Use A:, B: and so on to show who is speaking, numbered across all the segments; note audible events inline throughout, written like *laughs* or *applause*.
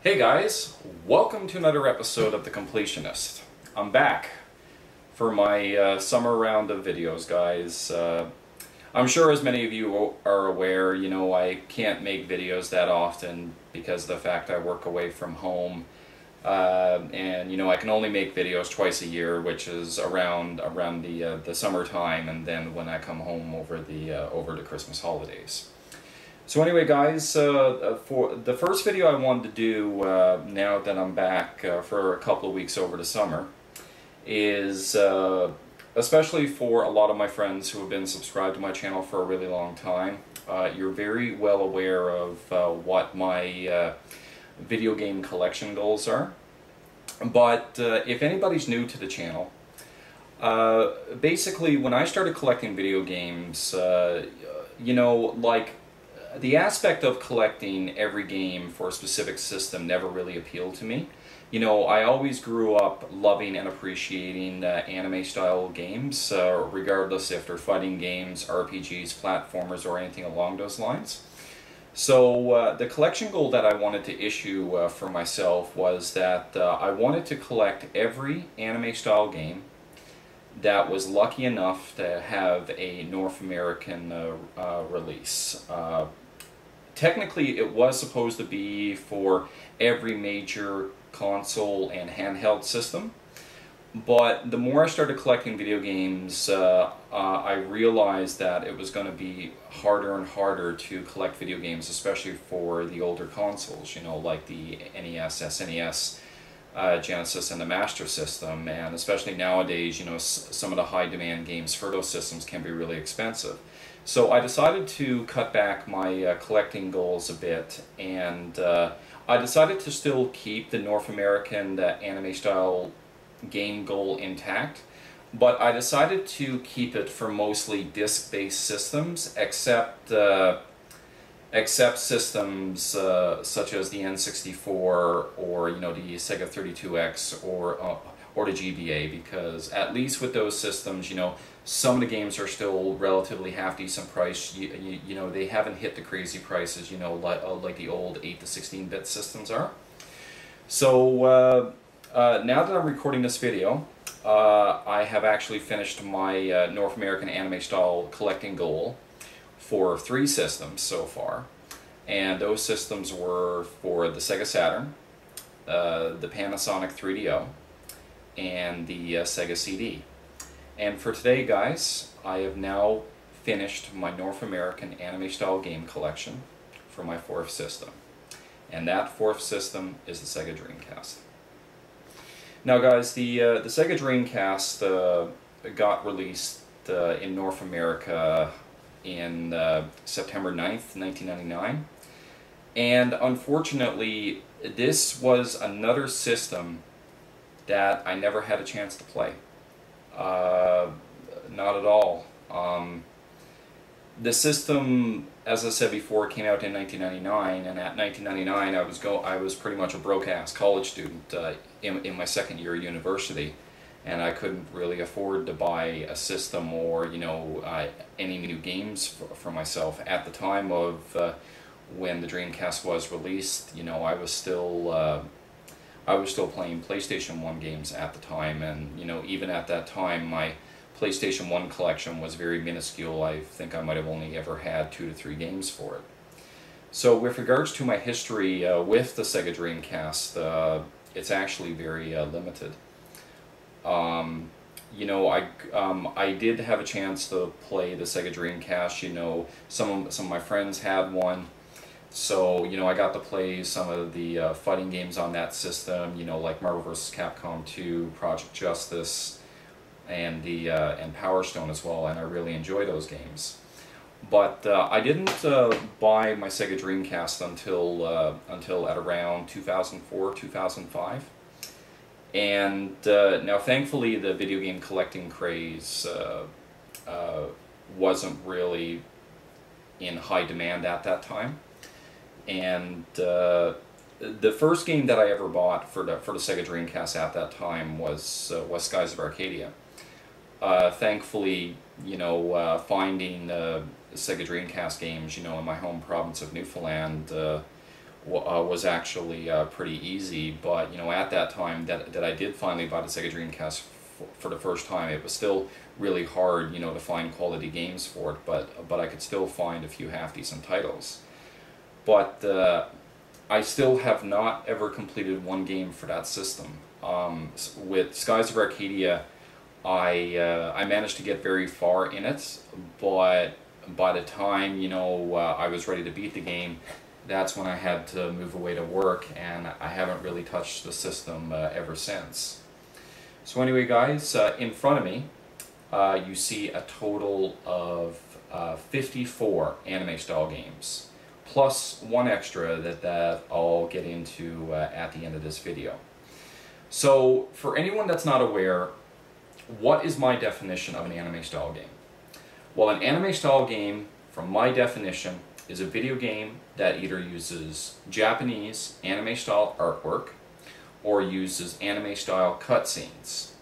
A: Hey guys, welcome to another episode of The Completionist. I'm back for my uh, summer round of videos, guys. Uh, I'm sure as many of you are aware, you know, I can't make videos that often because of the fact I work away from home. Uh, and you know I can only make videos twice a year, which is around around the uh, the summertime, and then when I come home over the uh, over the Christmas holidays. So anyway, guys, uh, uh, for the first video I wanted to do uh, now that I'm back for a couple of weeks over the summer is especially for a lot of my friends who have been subscribed to my channel for a really long time. you're very well aware of what my video game collection goals are. But uh, if anybody's new to the channel, uh, basically when I started collecting video games, uh, you know, like the aspect of collecting every game for a specific system never really appealed to me. You know, I always grew up loving and appreciating uh, anime-style games, uh, regardless if they're fighting games, RPGs, platformers, or anything along those lines. So uh, the collection goal that I wanted to issue uh, for myself was that uh, I wanted to collect every anime style game that was lucky enough to have a North American uh, uh, release. Uh, technically it was supposed to be for every major console and handheld system. But the more I started collecting video games, uh, uh, I realized that it was going to be harder and harder to collect video games, especially for the older consoles, you know, like the NES, SNES, uh, Genesis, and the Master System. And especially nowadays, you know, some of the high demand games for those systems can be really expensive. So I decided to cut back my uh, collecting goals a bit, and uh, I decided to still keep the North American uh, anime style game goal intact, but I decided to keep it for mostly disk-based systems, except uh, except systems uh, such as the N64 or you know the Sega 32X or uh, or the GBA, because at least with those systems, you know, some of the games are still relatively half decent price. You, you, you know, they haven't hit the crazy prices, you know, like, uh, like the old 8 to 16 bit systems are. So uh, uh, now that I'm recording this video, uh, I have actually finished my uh, North American anime style collecting goal for three systems so far. And those systems were for the Sega Saturn, uh, the Panasonic 3DO, and the Sega CD. And for today, guys, I have now finished my North American anime style game collection for my fourth system. And that fourth system is the Sega Dreamcast. Now guys, the, uh, the Sega Dreamcast uh, got released uh, in North America in uh, September 9th, 1999. And unfortunately, this was another system that I never had a chance to play. Uh, not at all. Um, the system, as I said before, came out in 1999, and at 1999, I was go I was pretty much a broke-ass college student uh, in, in my second year of university, and I couldn't really afford to buy a system or you know uh, any new games for, for, myself at the time of uh, when the Dreamcast was released. You know, I was still uh, I was still playing PlayStation One games at the time, and you know even at that time my PlayStation 1 collection was very minuscule. I think I might have only ever had two to three games for it. So with regards to my history uh, with the Sega Dreamcast, uh, it's actually very uh, limited. Um, you know, I, um, I did have a chance to play the Sega Dreamcast, you know, some, some of my friends had one, so, you know, I got to play some of the uh, fighting games on that system, you know, like Marvel vs. Capcom 2, Project Justice, and the uh, and Power Stone as well, and I really enjoy those games. But uh, I didn't uh, buy my Sega Dreamcast until uh, until at around 2004, 2005. And uh, now, thankfully, the video game collecting craze wasn't really in high demand at that time. And the first game that I ever bought for the for the Sega Dreamcast at that time was was Skies of Arcadia uh, thankfully, you know, uh, finding uh, Sega Dreamcast games, you know, in my home province of Newfoundland uh, uh, was actually uh, pretty easy. But you know, at that time that that I did finally buy the Sega Dreamcast for the first time, it was still really hard, you know, to find quality games for it. But but I could still find a few half decent titles. But uh, I still have not ever completed one game for that system. Um, with Skies of Arcadia, I uh, I managed to get very far in it, but by the time you know uh, I was ready to beat the game, that's when I had to move away to work, and I haven't really touched the system uh, ever since. So anyway, guys, uh, in front of me, uh, you see a total of uh, 54 anime-style games, plus one extra that, that I'll get into uh, at the end of this video. So for anyone that's not aware, what is my definition of an anime-style game? Well, an anime-style game, from my definition, is a video game that either uses Japanese anime-style artwork or uses anime-style cutscenes.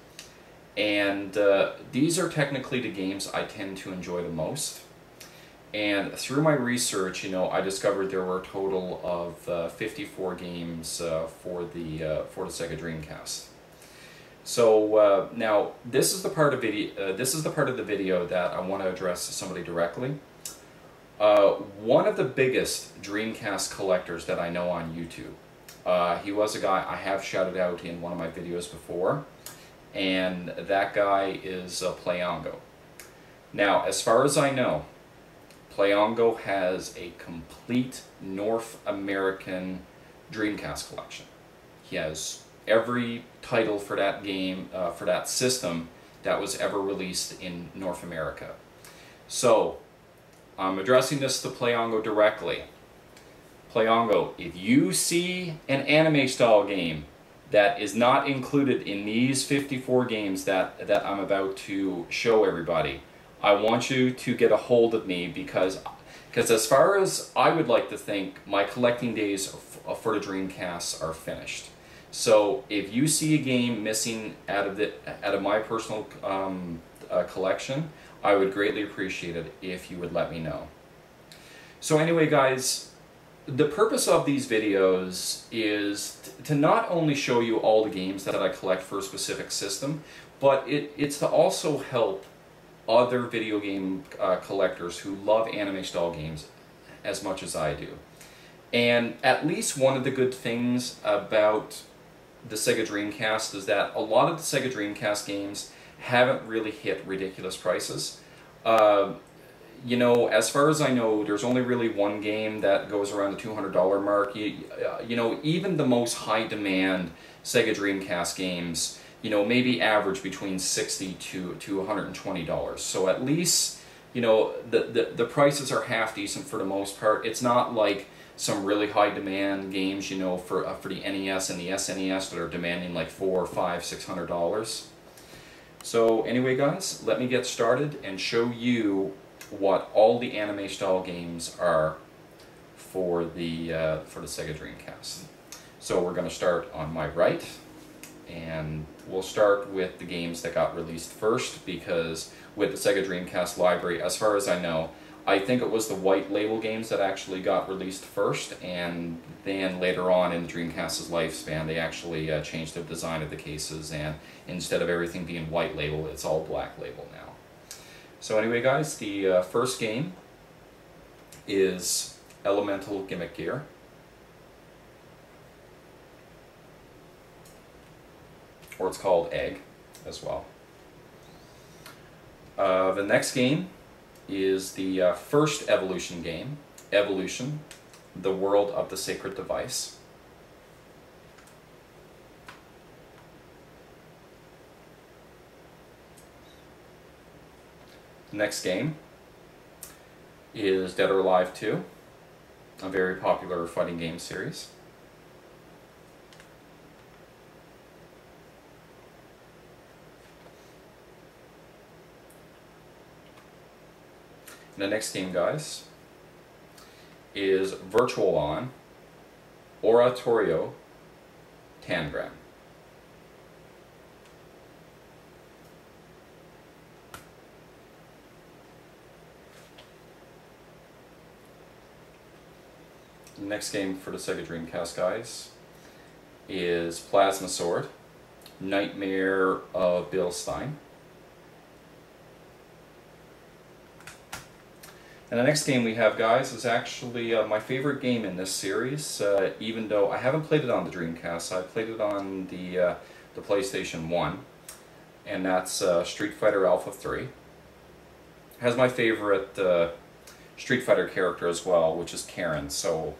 A: And uh, these are technically the games I tend to enjoy the most. And through my research, you know, I discovered there were a total of uh, 54 games uh, for the uh, for the Sega Dreamcast. So uh, now this is the part of video. Uh, this is the part of the video that I want to address to somebody directly. Uh, one of the biggest Dreamcast collectors that I know on YouTube. He was a guy I have shouted out in one of my videos before, and that guy is Playongo. Now, as far as I know, Playongo has a complete North American Dreamcast collection. He has every title for that game, uh, for that system, that was ever released in North America. So, I'm addressing this to Playongo directly. Playongo, if you see an anime style game that is not included in these 54 games that, that I'm about to show everybody, I want you to get a hold of me because because as far as I would like to think, my collecting days for the Dreamcast are finished. So if you see a game missing out of the out of my personal um, uh, collection, I would greatly appreciate it if you would let me know. So anyway, guys, the purpose of these videos is to not only show you all the games that I collect for a specific system, but it, it's to also help other video game uh, collectors who love anime style games as much as I do. And at least one of the good things about the Sega Dreamcast is that a lot of the Sega Dreamcast games haven't really hit ridiculous prices. Uh, you know, as far as I know, there's only really one game that goes around the $200 mark. You, uh, you know, even the most high demand Sega Dreamcast games, you know, maybe average between 60 to, to $120. So at least, you know, the, the, the prices are half decent for the most part. It's not like some really high demand games, you know, for, uh, for the NES and the SNES that are demanding like four, five, six hundred dollars. So anyway guys, let me get started and show you what all the anime style games are for the, uh, for the Sega Dreamcast. So we're going to start on my right and we'll start with the games that got released first because with the Sega Dreamcast library, as far as I know, I think it was the white label games that actually got released first, and then later on in the Dreamcast's lifespan, they actually uh, changed the design of the cases, and instead of everything being white label, it's all black label now. So anyway, guys, the uh, first game is Elemental Gimmick Gear. Or it's called Egg as well. Uh, the next game is the uh, first evolution game, Evolution, the World of the Sacred Device. Next game is Dead or Alive 2, a very popular fighting game series. The next game, guys, is Virtual On Oratorio Tangram. next game for the Sega Dreamcast guys is Plasma Sword, Nightmare of Bilstein. And the next game we have, guys, is actually uh, my favorite game in this series, uh, even though I haven't played it on the Dreamcast. I played it on the, uh, the PlayStation 1, and that's uh, Street Fighter Alpha 3. It has my favorite uh, Street Fighter character as well, which is Karin. So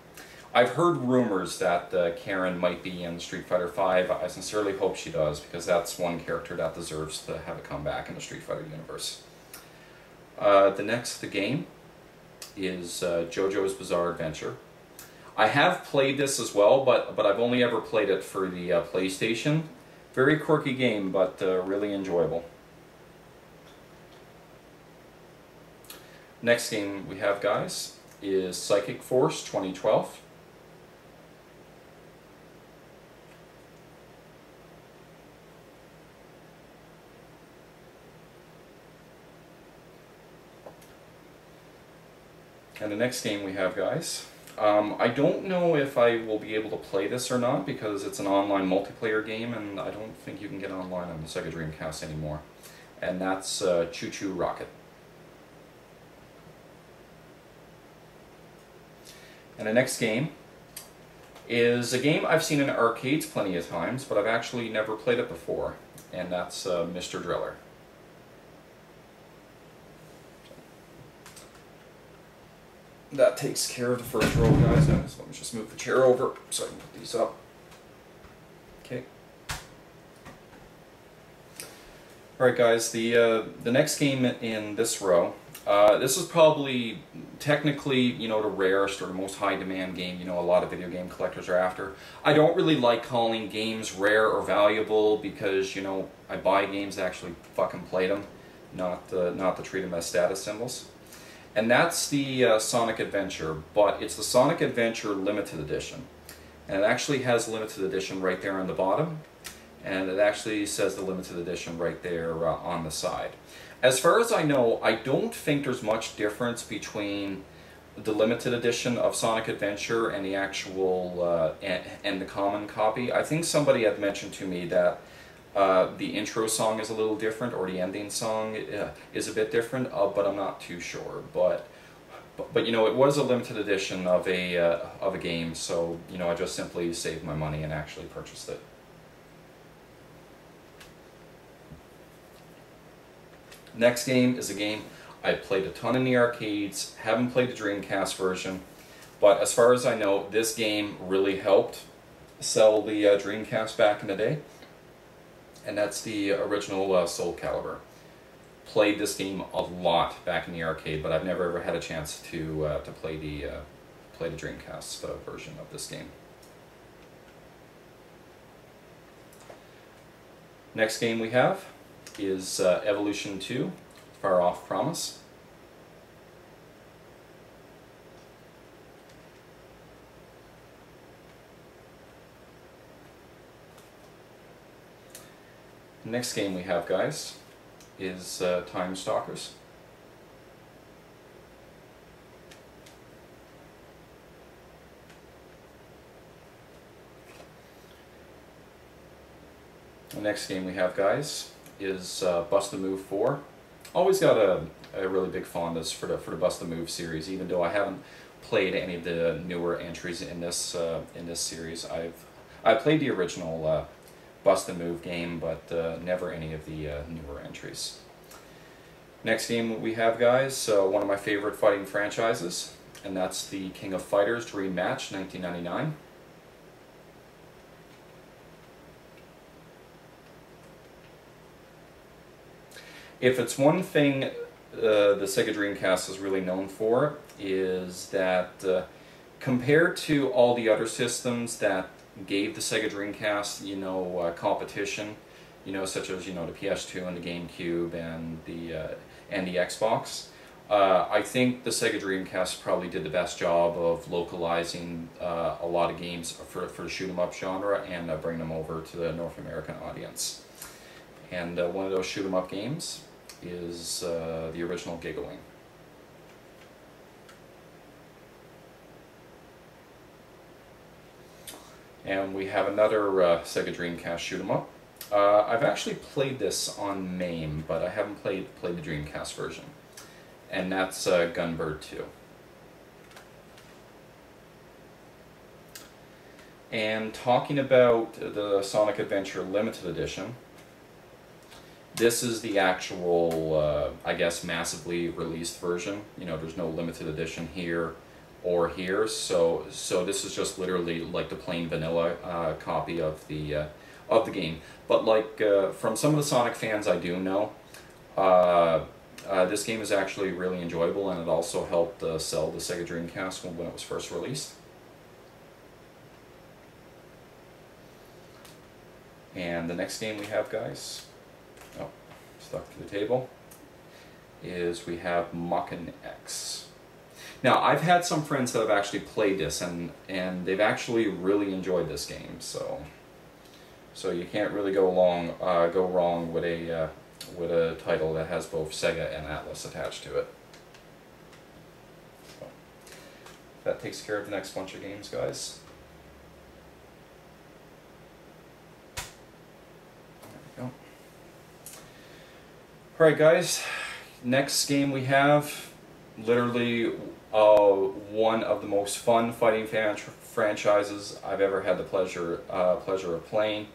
A: I've heard rumors that uh, Karin might be in Street Fighter 5. I sincerely hope she does, because that's one character that deserves to have a comeback in the Street Fighter universe. the next the game is uh, JoJo's Bizarre Adventure. I have played this as well, but, but I've only ever played it for the uh, PlayStation. Very quirky game, but uh, really enjoyable. Next game we have, guys, is Psychic Force 2012. And the next game we have, guys, um, I don't know if I will be able to play this or not because it's an online multiplayer game and I don't think you can get online on the Sega Dreamcast anymore. And that's uh, ChuChu Rocket. And the next game is a game I've seen in arcades plenty of times, but I've actually never played it before, and that's uh, Mr. Driller. That takes care of the first row, guys. Now, so let me just move the chair over so I can put these up. Okay. All right, guys. The uh, the next game in this row. Uh, this is probably technically, you know, the rarest or the most high demand game, you know, a lot of video game collectors are after. I don't really like calling games rare or valuable because, you know, I buy games to actually fucking play them, not, uh, not to treat them as status symbols. And that's the uh, Sonic Adventure, but it's the Sonic Adventure Limited Edition. And it actually has limited edition right there on the bottom, and it actually says the limited edition right there uh, on the side. As far as I know, I don't think there's much difference between the limited edition of Sonic Adventure and the actual uh, and, and, the common copy. I think somebody had mentioned to me that uh, the intro song is a little different, or the ending song uh, is a bit different, uh, but I'm not too sure. But, but, but, you know, it was a limited edition of a, uh, of a game, so, you know, I just simply saved my money and actually purchased it. Next game is a game I played a ton in the arcades, haven't played the Dreamcast version, but as far as I know, this game really helped sell the uh, Dreamcast back in the day and that's the original uh, Soul Calibur. Played this game a lot back in the arcade, but I've never ever had a chance to uh, to play the uh, play the Dreamcast uh, version of this game. Next game we have is uh, Evolution 2, Far Off Promise. Next game we have, guys, is uh, Time Stalkers. The next game we have, guys, is uh, Bust a Move 4. Always got a, a really big fondness for the for the Bust a Move series, even though I haven't played any of the newer entries in this uh, in this series. I've I played the original uh, Bust a Move game, but uh, never any of the uh, newer entries. Next game we have, guys, uh, one of my favorite fighting franchises, and that's the King of Fighters Dream Match 1999. If it's one thing uh, the Sega Dreamcast is really known for, is that uh, compared to all the other systems that gave the Sega Dreamcast, you know, uh, competition, you know, such as, you know, the PS2 and the GameCube and the, uh, and the Xbox. Uh, I think the Sega Dreamcast probably did the best job of localizing uh, a lot of games for, for the shoot 'em up genre and uh, bring them over to the North American audience. And uh, one of those shoot 'em up games is the original Gigawing. And we have another uh, Sega Dreamcast shoot 'em up. Uh, I've actually played this on MAME, but I haven't played played the Dreamcast version, and that's uh, Gunbird 2. And talking about the Sonic Adventure Limited Edition, this is the actual, uh, I guess, massively released version. You know, there's no limited edition here or here, so so this is just literally like the plain vanilla uh, copy of the uh, of the game. But like uh, from some of the Sonic fans I do know, uh, uh, this game is actually really enjoyable, and it also helped sell the Sega Dreamcast when, it was first released. And the next game we have, guys, oh, stuck to the table, is we have Maken X. Now, I've had some friends that have actually played this, and, and they've actually really enjoyed this game, so so you can't really go along uh, go wrong with a uh, with a title that has both Sega and Atlus attached to it. So, that takes care of the next bunch of games, guys. There we go. Alright guys, next game we have, literally uh, one of the most fun fighting fan franchises I've ever had the pleasure uh, pleasure of playing.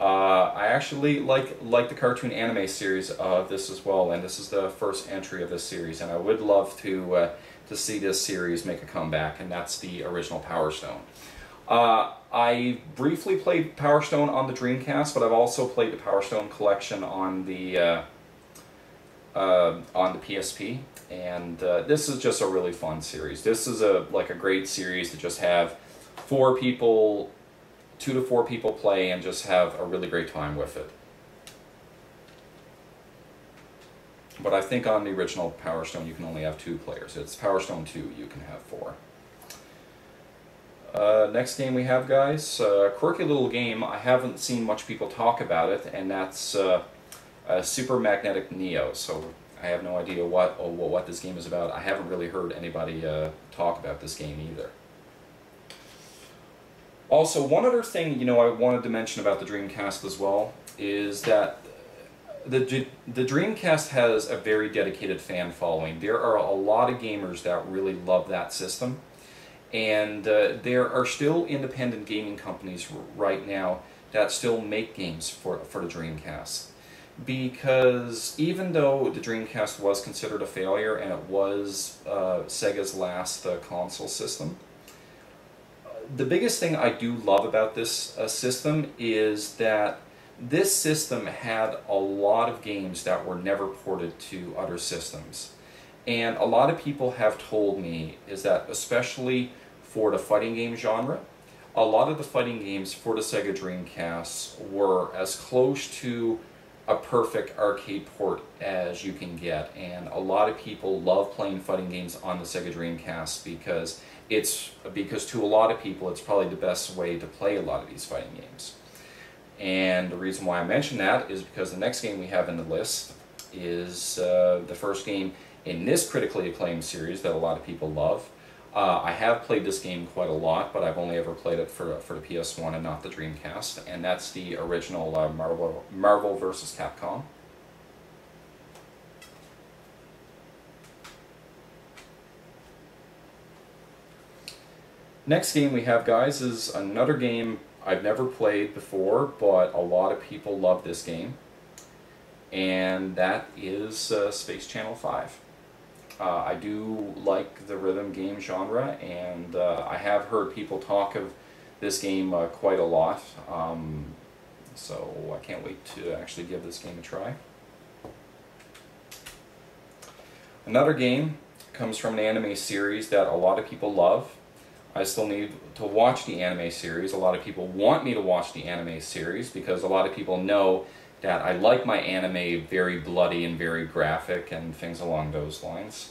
A: Uh, I actually like like the cartoon anime series of this as well, and this is the first entry of this series, and I would love to uh, to see this series make a comeback, and that's the original Power Stone. Uh, I briefly played Power Stone on the Dreamcast, but I've also played the Power Stone collection on the uh, on the PSP, and uh, this is just a really fun series. This is a like a great series to just have four people, two to four people play, and just have a really great time with it. But I think on the original Power Stone you can only have two players. It's Power Stone 2 you can have four. Uh, next game we have, guys, uh, quirky little game. I haven't seen much people talk about it, and that's uh, uh, Super Magnetic Neo. So I have no idea what or what this game is about. I haven't really heard anybody uh, talk about this game either. Also, one other thing you know I wanted to mention about the Dreamcast as well is that the the Dreamcast has a very dedicated fan following. There are a lot of gamers that really love that system, and uh, there are still independent gaming companies right now that still make games for for the Dreamcast because even though the Dreamcast was considered a failure and it was uh, Sega's last uh, console system, the biggest thing I do love about this uh, system is that this system had a lot of games that were never ported to other systems. And a lot of people have told me is that especially for the fighting game genre, a lot of the fighting games for the Sega Dreamcast were as close to a perfect arcade port as you can get. And a lot of people love playing fighting games on the Sega Dreamcast because it's because to a lot of people it's probably the best way to play a lot of these fighting games. And the reason why I mention that is because the next game we have in the list is uh, the first game in this critically acclaimed series that a lot of people love uh, I have played this game quite a lot, but I've only ever played it for, for the PS1 and not the Dreamcast, and that's the original uh, Marvel, Marvel vs. Capcom. Next game we have, guys, is another game I've never played before, but a lot of people love this game, and that is uh, Space Channel 5. Uh, I do like the rhythm game genre, and uh, I have heard people talk of this game uh, quite a lot. Um, so I can't wait to actually give this game a try. Another game comes from an anime series that a lot of people love. I still need to watch the anime series. A lot of people want me to watch the anime series because a lot of people know that I like my anime very bloody and very graphic and things along those lines.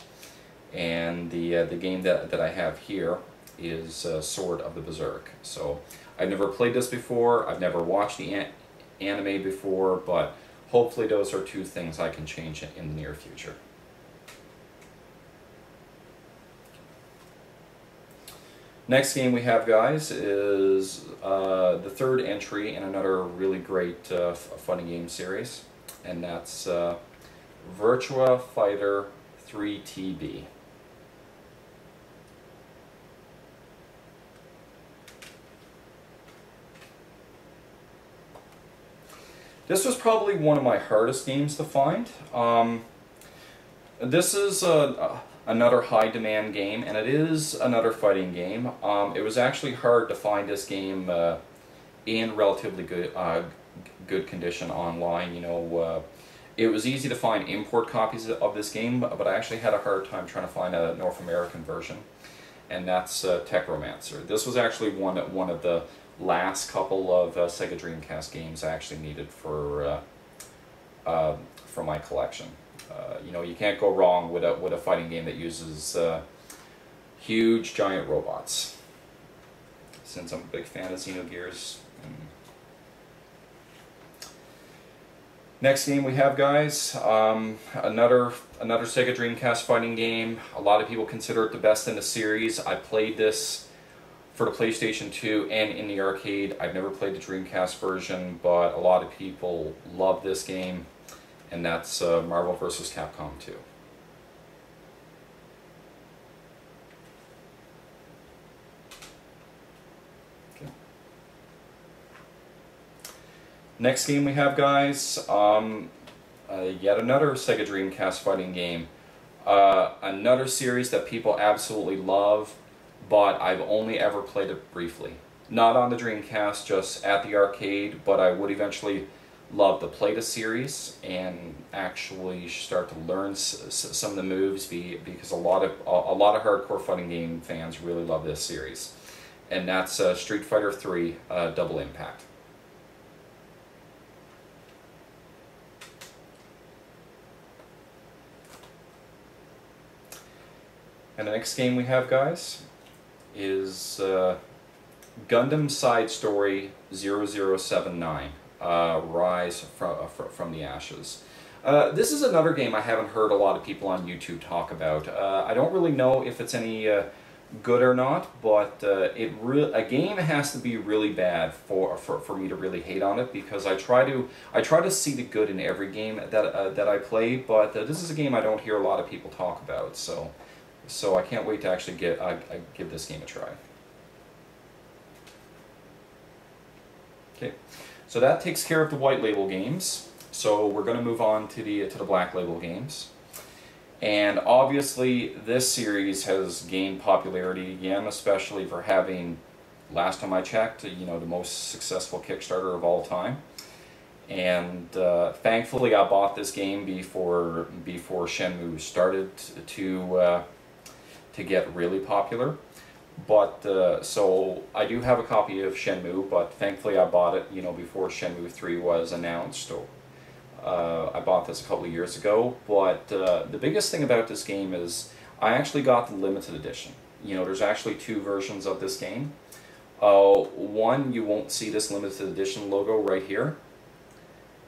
A: And the, uh, the game that, that I have here is uh, Sword of the Berserk. So I've never played this before, I've never watched the an anime before, but hopefully those are two things I can change in the near future. Next game we have, guys, is uh, the third entry in another really great uh, fighting game series, and that's uh, Virtua Fighter 3 TB. This was probably one of my hardest games to find. Um, this is a, another high demand game, and it is another fighting game. Um, it was actually hard to find this game uh, in relatively good uh, good condition online. You know, uh, it was easy to find import copies of this game, but I actually had a hard time trying to find a North American version, and that's uh, Techromancer. This was actually one one of the last couple of uh, Sega Dreamcast games I actually needed for uh, uh, for my collection. Uh, you know, you can't go wrong with a, with a fighting game that uses uh, huge giant robots. Since I'm a big fan of Xenogears. Next game we have, guys, um, another another Sega Dreamcast fighting game. A lot of people consider it the best in the series. I played this for the PlayStation 2 and in the arcade. I've never played the Dreamcast version, but a lot of people love this game and that's uh, Marvel vs. Capcom 2. Okay. Next game we have, guys, um, uh, yet another Sega Dreamcast fighting game. Uh, another series that people absolutely love, but I've only ever played it briefly. Not on the Dreamcast, just at the arcade, but I would eventually love the series and actually start to learn some of the moves be, because a lot of a, lot of hardcore fighting game fans really love this series and that's uh, Street Fighter 3 uh, Double Impact. And the next game we have guys is uh, Gundam Side Story 0079 uh, Rise from, uh, from the Ashes. Uh, this is another game I haven't heard a lot of people on YouTube talk about. Uh, I don't really know if it's any uh, good or not, but uh, it a game has to be really bad for, for, for me to really hate on it because I try to I try to see the good in every game that that I play, but this is a game I don't hear a lot of people talk about, so so I can't wait to actually get I give this game a try. Okay. So that takes care of the white label games. So we're going to move on to the, to the black label games. And obviously this series has gained popularity again, especially for having, last time I checked, you know, the most successful Kickstarter of all time. And uh, thankfully I bought this game before, before Shenmue started to, uh, to get really popular. But, uh, so I do have a copy of Shenmue, but thankfully I bought it, you know, before Shenmue 3 was announced. Or, uh, I bought this a couple of years ago, but uh, the biggest thing about this game is I actually got the limited edition. You know, there's actually two versions of this game. Uh, one, you won't see this limited edition logo right here.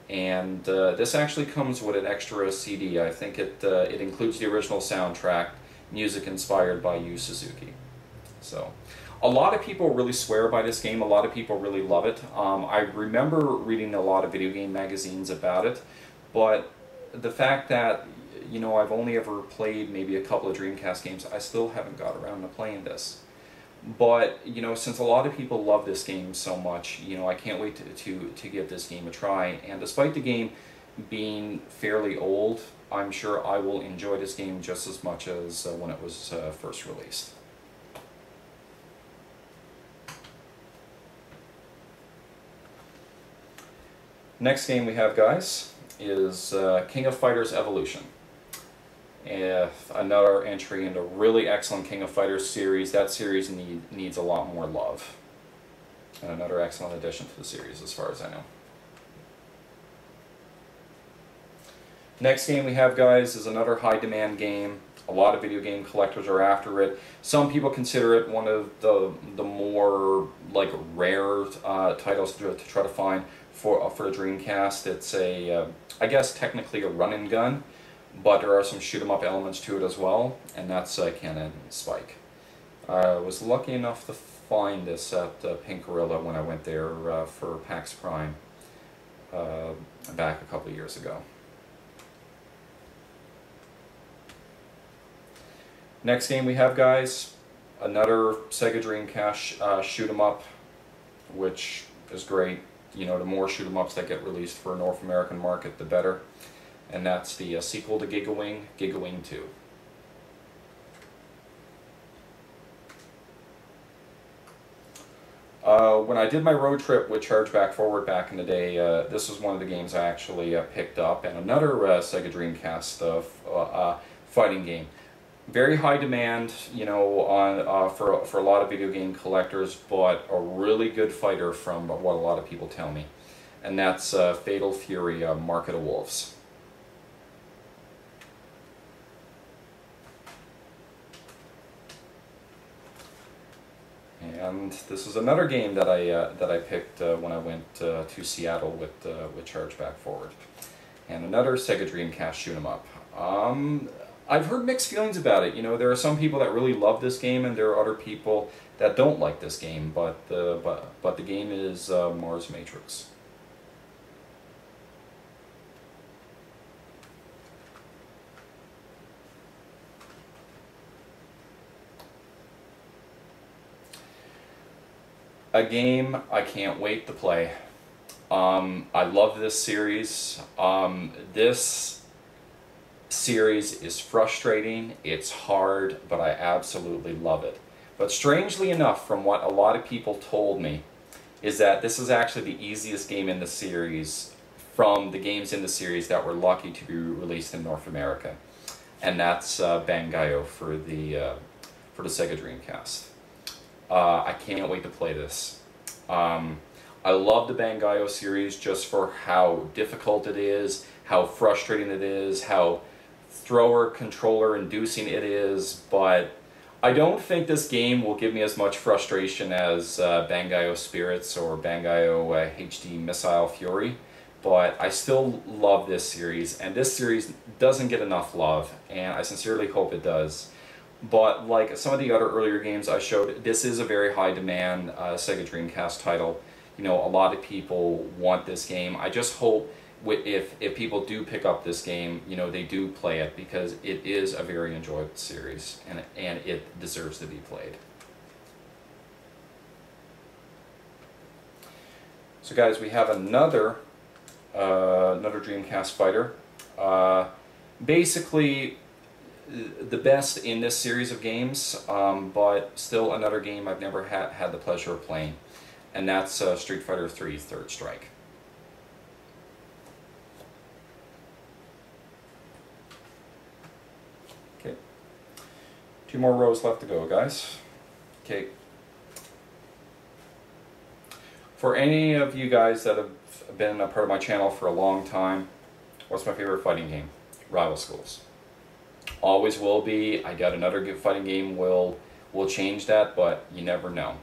A: And uh, this actually comes with an extra CD. I think it, uh, it includes the original soundtrack, music inspired by Yu Suzuki. So, a lot of people really swear by this game. A lot of people really love it. Um, I remember reading a lot of video game magazines about it, but the fact that you know I've only ever played maybe a couple of Dreamcast games, I still haven't got around to playing this. But you know, since a lot of people love this game so much, you know, I can't wait to to, to give this game a try. And despite the game being fairly old, I'm sure I will enjoy this game just as much as uh, when it was uh, first released. Next game we have, guys, is uh, King of Fighters Evolution. And another entry into really excellent King of Fighters series. That series need, needs a lot more love. And another excellent addition to the series, as far as I know. Next game we have, guys, is another high-demand game. A lot of video game collectors are after it. Some people consider it one of the the more like rare uh, titles to, to try to find for uh, for Dreamcast. It's a, uh, I guess technically a run and gun, but there are some shoot 'em up elements to it as well, and that's uh, Cannon Spike. I was lucky enough to find this at uh, Pink Gorilla when I went there uh, for PAX Prime uh, back a couple years ago. Next game we have, guys, another Sega Dreamcast uh, shoot 'em up, which is great. You know, the more shoot 'em ups that get released for a North American market, the better. And that's the uh, sequel to Gigawing, Gigawing 2. Uh, when I did my road trip with Chargeback Forward back in the day, uh, this was one of the games I actually uh, picked up, and another uh, Sega Dreamcast uh, fighting game. Very high demand, you know, on for for a lot of video game collectors, but a really good fighter from what a lot of people tell me, and that's Fatal Fury: Mark of the Wolves. And this is another game that I uh, that I picked uh, when I went uh, to Seattle with uh, with Chargeback Forward, and another Sega Dreamcast shoot 'em up. Um, I've heard mixed feelings about it. You know, there are some people that really love this game, and there are other people that don't like this game. But the but but the game is uh, Mars Matrix. a game I can't wait to play. Um, I love this series. Um, this series is frustrating, it's hard, but I absolutely love it. But strangely enough, from what a lot of people told me, is that this is actually the easiest game in the series from the games in the series that were lucky to be released in North America. And that's uh, Bangai-O for the, uh, for the Sega Dreamcast. Uh, I can't wait to play this. Um, I love the Bangai-O series just for how difficult it is, how frustrating it is, how thrower controller inducing it is, but I don't think this game will give me as much frustration as uh, Bangai-O Spirits or Bangai-O uh, HD Missile Fury, but I still love this series, and this series doesn't get enough love, and I sincerely hope it does. But like some of the other earlier games I showed, this is a very high demand uh, Sega Dreamcast title. You know, a lot of people want this game. I just hope if, if people do pick up this game, you know, they do play it because it is a very enjoyable series and, and it deserves to be played. So guys, we have another uh, another Dreamcast fighter. Uh, basically, the best in this series of games, um, but still another game I've never had, had the pleasure of playing, and that's uh, Street Fighter 3 Third Strike. Okay, two more rows left to go, guys. Okay. For any of you guys that have been a part of my channel for a long time, what's my favorite fighting game? Rival Schools always will be. I got another good fighting game will will change that, but you never know.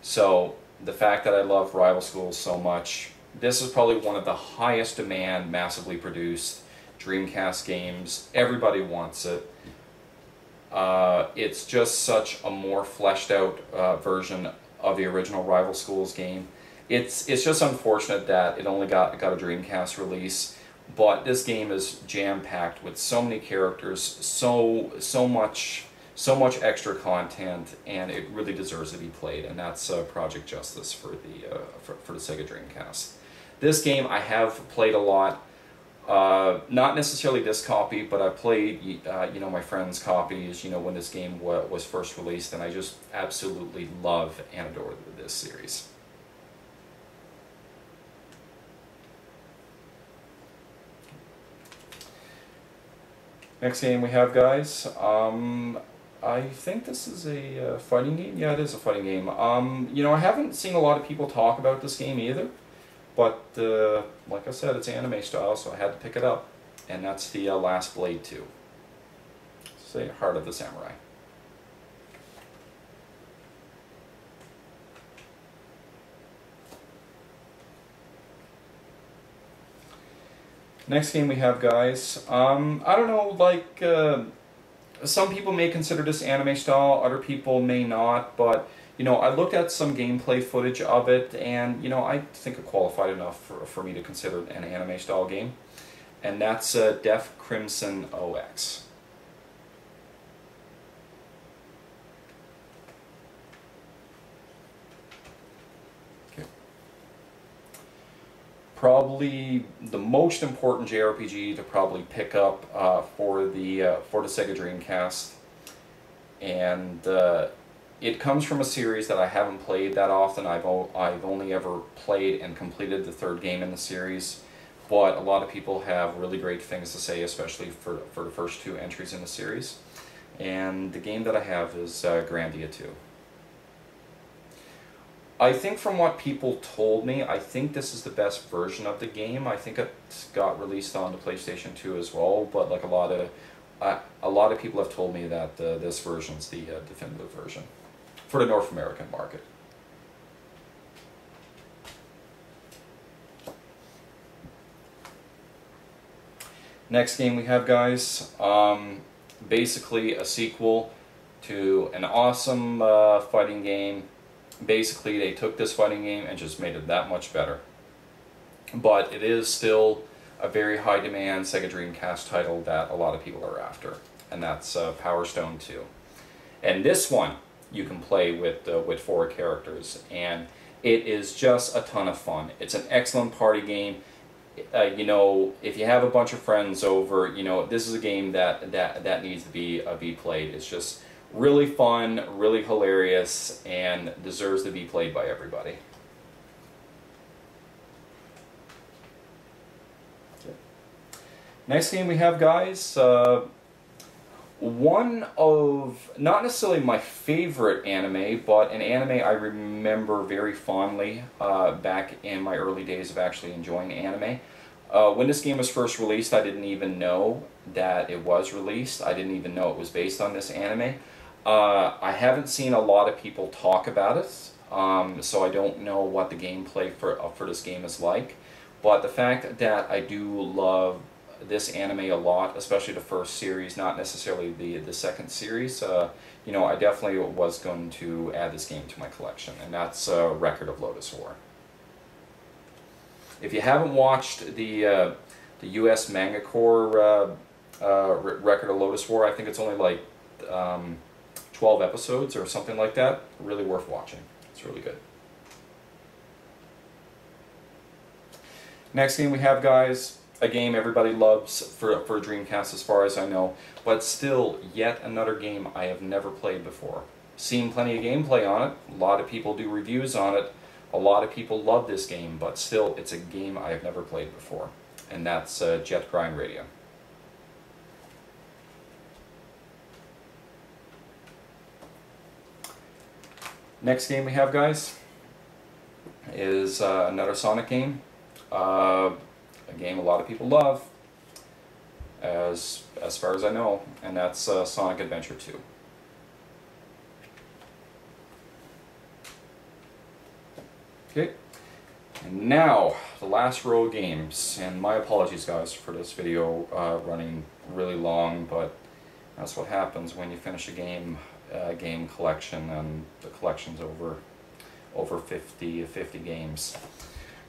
A: So the fact that I love Rival Schools so much, this is probably one of the highest demand, massively produced Dreamcast games. Everybody wants it. Uh, it's just such a more fleshed out uh, version of the original Rival Schools game. It's it's just unfortunate that it only got got a Dreamcast release but this game is jam-packed with so many characters, so so much so much extra content, and it really deserves to be played. And that's uh, Project Justice for the uh, for, for the Sega Dreamcast. This game I have played a lot. Uh, not necessarily this copy, but I played, uh, you know, my friends' copies, you know, when this game was first released, and I just absolutely love and adore this series. Next game we have, guys. Um, I think this is a uh, fighting game. Yeah, it is a fighting game. Um, you know, I haven't seen a lot of people talk about this game either. But, uh, like I said, it's anime style, so I had to pick it up. And that's the uh, Last Blade 2. Say Heart of the Samurai. Next game we have, guys. Um, I don't know, like, uh, some people may consider this anime style, other people may not, but you know, I looked at some gameplay footage of it, and you know, I think it qualified enough for, for me to consider it an anime style game, and that's uh, Death Crimson OX. probably the most important JRPG to probably pick up uh, for the uh, for the Sega Dreamcast, and uh, it comes from a series that I haven't played that often. I've I've only ever played and completed the third game in the series, but a lot of people have really great things to say, especially for for the first two entries in the series. And the game that I have is uh, Grandia 2. I think from what people told me, I think this is the best version of the game. I think it got released on the PlayStation 2 as well, but like a lot of uh, a lot of people have told me that uh, this version is the uh, definitive version for the North American market. Next game we have, guys, um, basically a sequel to an awesome uh, fighting game basically they took this fighting game and just made it that much better. But it is still a very high demand Sega Dreamcast title that a lot of people are after, and that's uh, Power Stone 2. And this one you can play with uh, with four characters, and it is just a ton of fun. It's an excellent party game. Uh, you know, if you have a bunch of friends over, you know, this is a game that that that needs to be uh, be played. It's just really fun, really hilarious, and deserves to be played by everybody. Next game we have, guys, uh, one of, not necessarily my favorite anime, but an anime I remember very fondly uh, back in my early days of actually enjoying anime. Uh, when this game was first released, I didn't even know that it was released. I didn't even know it was based on this anime. Uh, I haven't seen a lot of people talk about it, um, so I don't know what the gameplay for, uh, for this game is like. But the fact that I do love this anime a lot, especially the first series, not necessarily the, the second series, uh, you know, I definitely was going to add this game to my collection, and that's uh, Record of Lodoss War. If you haven't watched the, uh, the US Manga Corps uh, uh, Record of Lodoss War, I think it's only like... Um, 12 episodes or something like that. Really worth watching. It's really good. Next game we have, guys, a game everybody loves for, for Dreamcast as far as I know, but still yet another game I have never played before. Seen plenty of gameplay on it, a lot of people do reviews on it, a lot of people love this game, but still it's a game I have never played before, and that's uh, Jet Grind Radio. Next game we have, guys, is uh, another Sonic game. Uh, a game a lot of people love, as as far as I know, and that's uh, Sonic Adventure 2. Okay, and now the last row of games, and my apologies guys for this video uh, running really long, but that's what happens when you finish a game uh, game collection, and the collection's over over 50 50 games.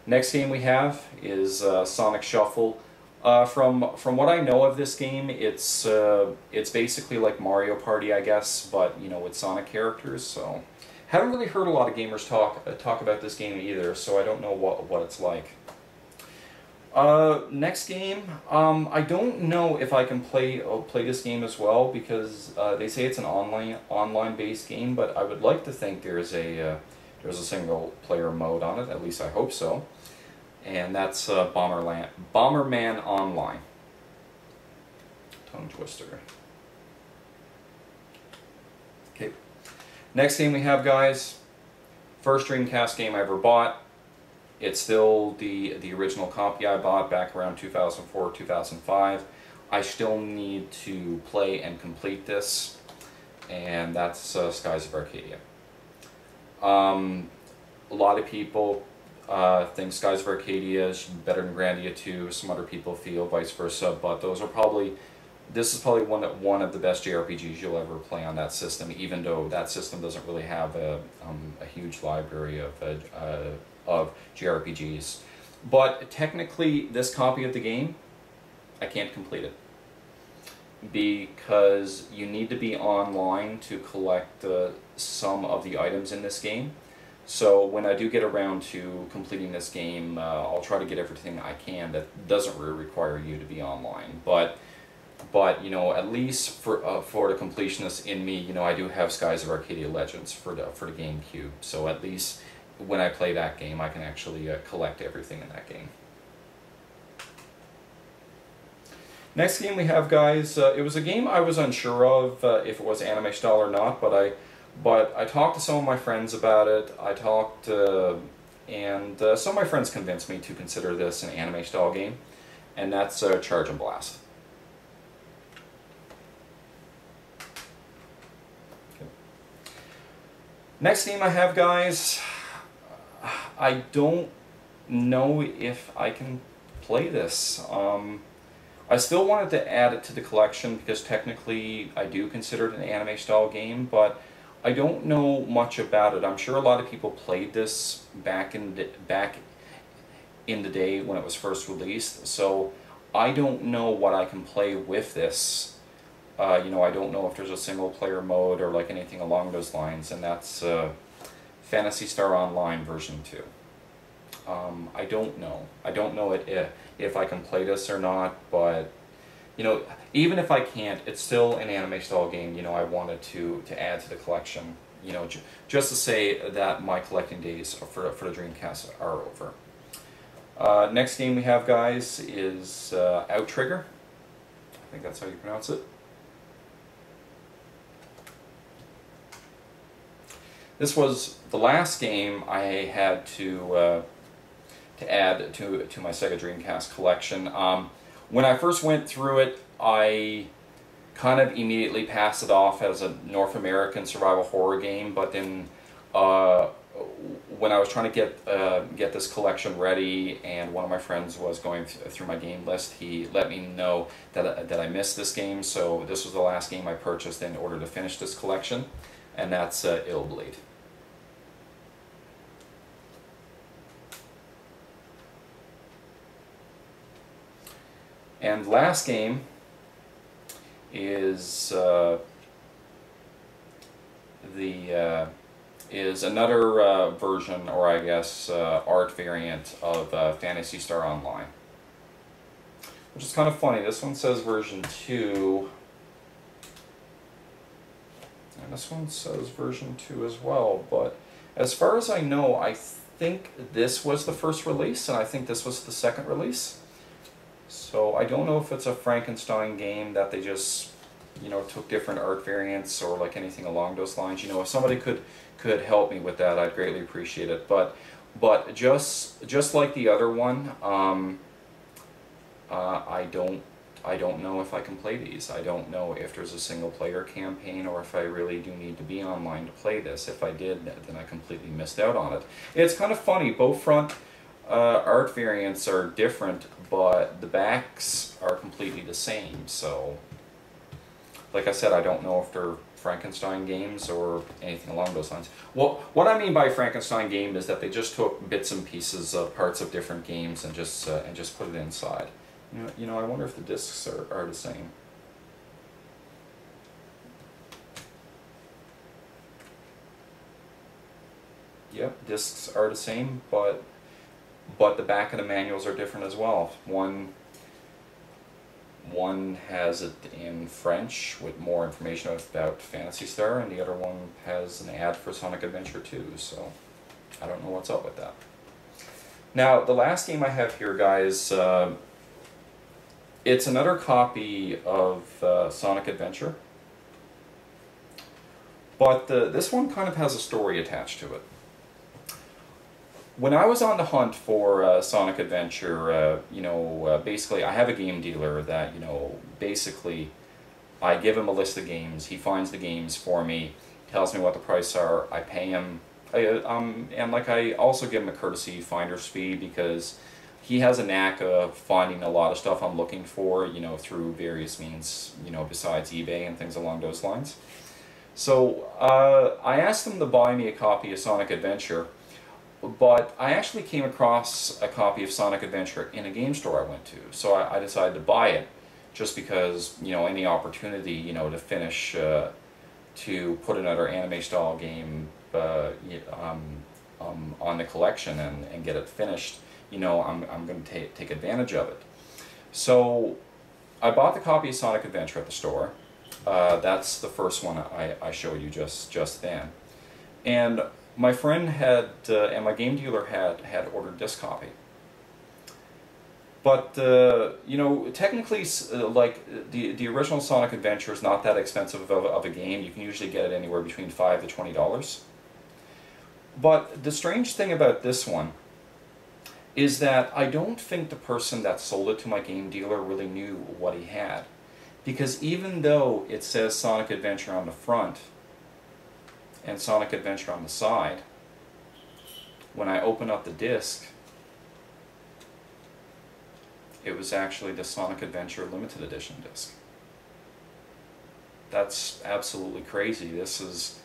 A: Next game we have is uh, Sonic Shuffle. Uh, from from what I know of this game, it's uh, it's basically like Mario Party, I guess, but you know with Sonic characters. So haven't really heard a lot of gamers talk uh, talk about this game either. So I don't know what what it's like. Uh, next game, um, I don't know if I can play uh, play this game as well because they say it's an online online based game, but I would like to think there's a uh, there's a single player mode on it. At least I hope so. And that's uh, Bomberland Bomberman Online. Tongue twister. Okay. Next game we have, guys. First Dreamcast game I ever bought. It's still the, the original copy I bought back around 2004, 2005. I still need to play and complete this, and that's uh, Skies of Arcadia. Um, a lot of people uh, think Skies of Arcadia is better than Grandia 2, some other people feel vice versa, but those are probably this is probably one one of the best JRPGs you'll ever play on that system. Even though that system doesn't really have a um, a huge library of uh, uh, of JRPGs, but technically, this copy of the game, I can't complete it because you need to be online to collect uh, some of the items in this game. So when I do get around to completing this game, uh, I'll try to get everything I can that doesn't really require you to be online. But but you know, at least for uh, for the completionist in me, you know, I do have Skies of Arcadia Legends for the for the GameCube. So at least when I play that game, I can actually uh, collect everything in that game. Next game we have, guys, uh, it was a game I was unsure of uh, if it was anime style or not, but I but I talked to some of my friends about it. I talked, uh, and uh, some of my friends convinced me to consider this an anime style game, and that's uh, Charge 'n Blast. Okay. Next game I have, guys, I don't know if I can play this. Um, I still wanted to add it to the collection because technically I do consider it an anime style game, but I don't know much about it. I'm sure a lot of people played this back in the, back in the day when it was first released, so I don't know what I can play with this. Uh, you know, I don't know if there's a single player mode or like anything along those lines, and that's uh, Phantasy Star Online version 2. Um, I don't know. I don't know it, if, if I can play this or not, but you know, even if I can't, it's still an anime style game. You know, I wanted to to add to the collection. You know, ju just to say that my collecting days for for the Dreamcast are over. Uh, next game we have, guys, is uh, Outtrigger. I think that's how you pronounce it. This was the last game I had to uh, to add to, to my Sega Dreamcast collection. Um, when I first went through it, I kind of immediately passed it off as a North American survival horror game, but then uh, when I was trying to get uh, get this collection ready, and one of my friends was going th through my game list, he let me know that uh, that I missed this game. So this was the last game I purchased in order to finish this collection, and that's uh, Illbleed. And last game is uh, the uh, is another uh, version, or I guess uh, art variant of uh, Phantasy Star Online, which is kind of funny. This one says version two, and this one says version two as well. But as far as I know, I think this was the first release, and I think this was the second release. So I don't know if it's a Frankenstein game that they just, you know, took different art variants or like anything along those lines. You know, if somebody could could help me with that, I'd greatly appreciate it. But but just just like the other one, um, uh, I don't I don't know if I can play these. I don't know if there's a single player campaign or if I really do need to be online to play this. If I did, then I completely missed out on it. It's kind of funny. Both front uh, art variants are different, but the backs are completely the same. So, like I said, I don't know if they're Frankenstein games or anything along those lines. Well, what I mean by Frankenstein game is that they just took bits and pieces of parts of different games and just uh, and just put it inside. You know, you know, I wonder if the discs are, are the same. Yep, discs are the same, but but the back of the manuals are different as well. One one has it in French with more information about Phantasy Star, and the other one has an ad for Sonic Adventure 2, so I don't know what's up with that. Now, the last game I have here, guys, uh, it's another copy of uh, Sonic Adventure, but this one kind of has a story attached to it when I was on the hunt for uh, Sonic Adventure, uh, you know, uh, basically I have a game dealer that, you know, basically I give him a list of games, he finds the games for me, tells me what the price are, I pay him, I, um, and like I also give him a courtesy finder's fee because he has a knack of finding a lot of stuff I'm looking for, you know, through various means, you know, besides eBay and things along those lines. So uh, I asked him to buy me a copy of Sonic Adventure, but I actually came across a copy of Sonic Adventure in a game store I went to. So I, I decided to buy it just because, you know, any opportunity, you know, to finish, uh, to put another anime style game uh, um, um, on the collection and, and get it finished you know, I'm, I'm going to take, take advantage of it. So I bought the copy of Sonic Adventure at the store. Uh, that's the first one I, I showed you just, just then. And my friend had, uh, and my game dealer had, had ordered this copy. But, uh, you know, technically, uh, like, the, the original Sonic Adventure is not that expensive of, of a game. You can usually get it anywhere between 5 to $20. But the strange thing about this one is that I don't think the person that sold it to my game dealer really knew what he had. Because even though it says Sonic Adventure on the front and Sonic Adventure on the side, when I open up the disc, it was actually the Sonic Adventure Limited Edition disc. That's absolutely crazy. This is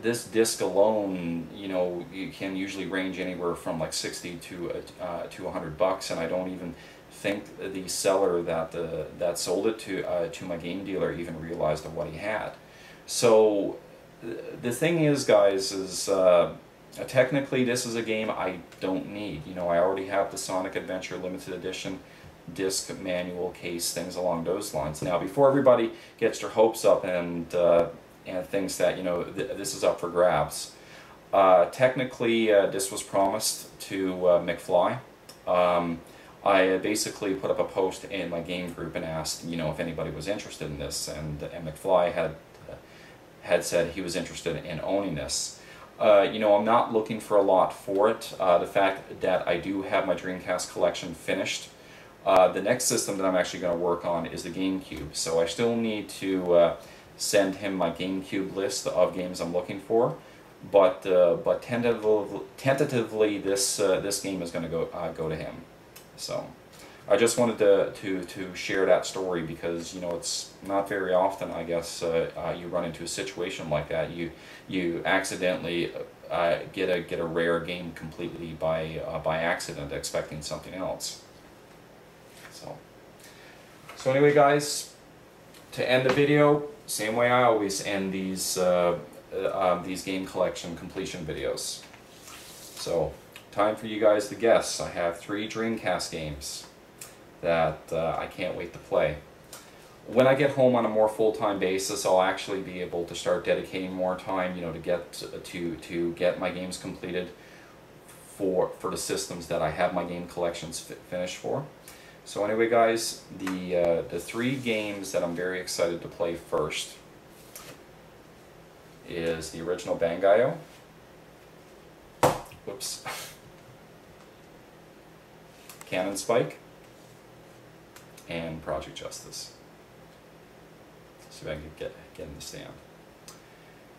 A: this disc alone, you know, you can usually range anywhere from like 60 to uh, to 100 bucks, and I don't even think the seller that the that sold it to uh, to my game dealer even realized what he had. So the thing is, guys, is uh, technically this is a game I don't need. You know, I already have the Sonic Adventure Limited Edition disc manual case things along those lines now before everybody gets their hopes up and uh, and thinks that you know th this is up for grabs. Uh, technically, uh, this was promised to uh, McFly. Um, I basically put up a post in my game group and asked, you know, if anybody was interested in this, and, and McFly had had said he was interested in owning this. Uh, you know, I'm not looking for a lot for it. Uh, the fact that I do have my Dreamcast collection finished. Uh, the next system that I'm actually going to work on is the GameCube, so I still need to send him my GameCube list of games I'm looking for. But uh, but tentatively, tentatively this uh, this game is going to go uh, go to him. So I just wanted to, to to share that story because you know it's not very often I guess uh, uh, you run into a situation like that. You you accidentally uh, get a get a rare game completely by by accident, expecting something else. So so anyway, guys, to end the video, same way I always end these, uh, uh, um, these game collection completion videos. So, time for you guys to guess. I have three Dreamcast games that uh, I can't wait to play. When I get home on a more full-time basis, I'll actually be able to start dedicating more time, you know, to get to to get my games completed for for the systems that I have my game collections finished for. So anyway guys, the, uh, the three games that I'm very excited to play first is the original Bangai-O. Whoops. *laughs* Cannon Spike and Project Justice. See if I can get, get in the stand.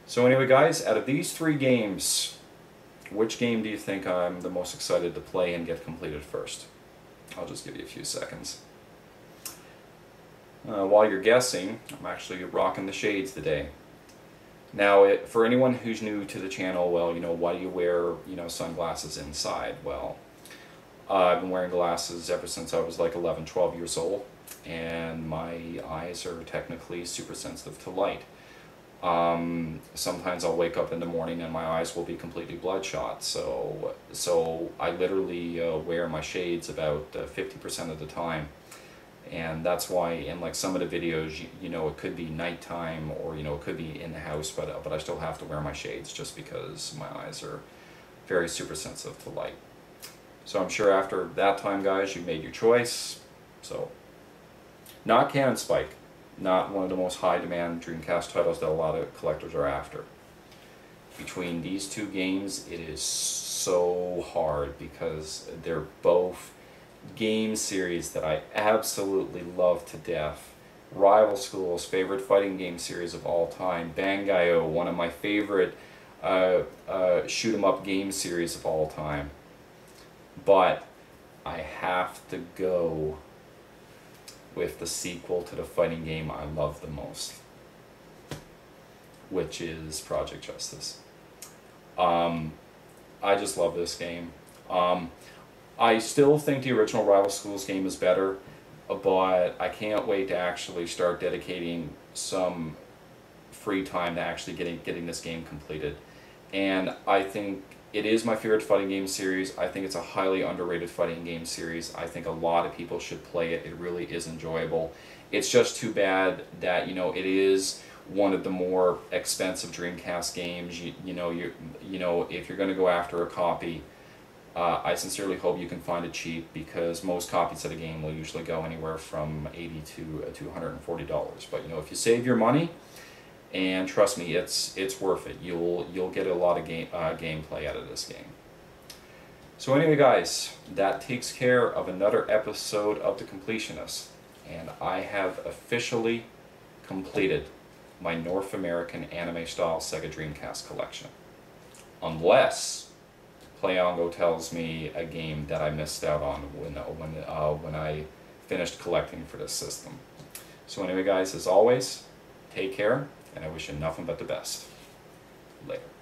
A: So anyway guys, out of these three games, which game do you think I'm the most excited to play and get completed first? I'll just give you a few seconds. Uh, while you're guessing, I'm actually rocking the shades today. Now, it, for anyone who's new to the channel, well, you know, why do you wear, you know, sunglasses inside? Well, uh, I've been wearing glasses ever since I was like 11, 12 years old, and my eyes are technically super sensitive to light. Um, sometimes I'll wake up in the morning and my eyes will be completely bloodshot. So, so I literally uh, wear my shades about 50% uh, of the time. And that's why in like some of the videos, you, you, know, it could be nighttime or, you know, it could be in the house, but, uh, but I still have to wear my shades just because my eyes are very super sensitive to light. So I'm sure after that time, guys, you made your choice. So, not Cannon Spike not one of the most high demand Dreamcast titles that a lot of collectors are after. Between these two games, it is so hard because they're both game series that I absolutely love to death. Rival Schools, favorite fighting game series of all time. Bangai-O, one of my favorite uh, uh, shoot 'em up game series of all time. But I have to go with the sequel to the fighting game I love the most, which is Project Justice. Um, I just love this game. Um, I still think the original Rival Schools game is better, but I can't wait to actually start dedicating some free time to actually getting getting this game completed. And I think it is my favorite fighting game series. I think it's a highly underrated fighting game series. I think a lot of people should play it. It really is enjoyable. It's just too bad that you know it is one of the more expensive Dreamcast games. You, you know you you know if you're going to go after a copy, uh, I sincerely hope you can find it cheap because most copies of the game will usually go anywhere from eighty to uh, two hundred and forty dollars. But you know if you save your money and trust me, it's it's worth it. You'll you'll get a lot of game uh, gameplay out of this game. So anyway, guys, that takes care of another episode of The Completionist, and I have officially completed my North American anime-style Sega Dreamcast collection. Unless PlayOnGo tells me a game that I missed out on when when uh, when I finished collecting for this system. So anyway, guys, as always, take care and I wish you nothing but the best. Later.